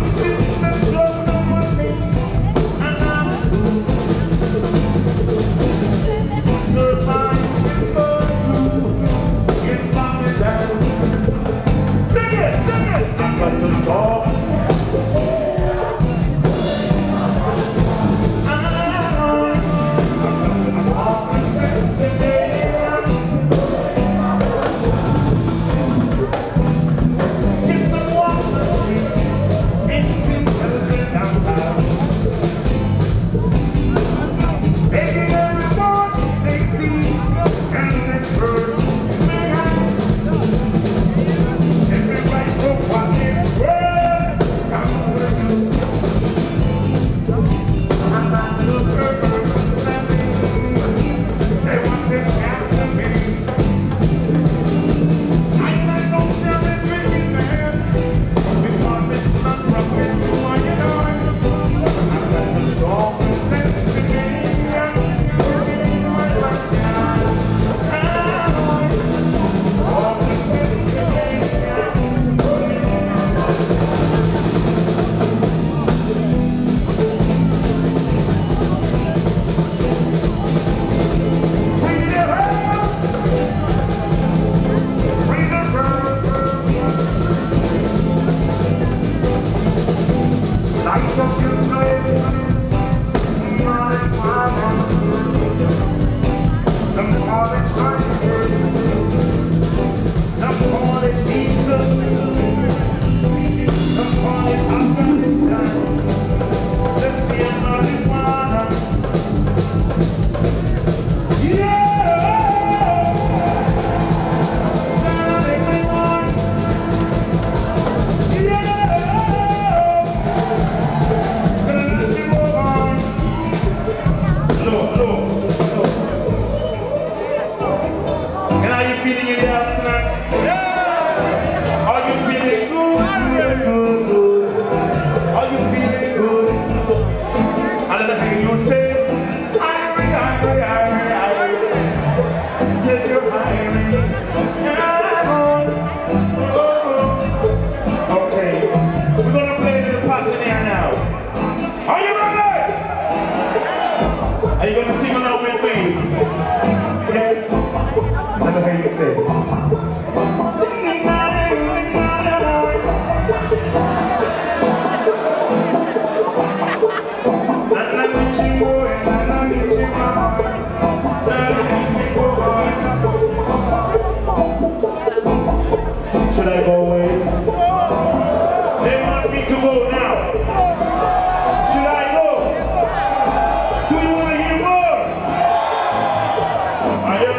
water. Lord, Lord, Lord. And are you feeling it down?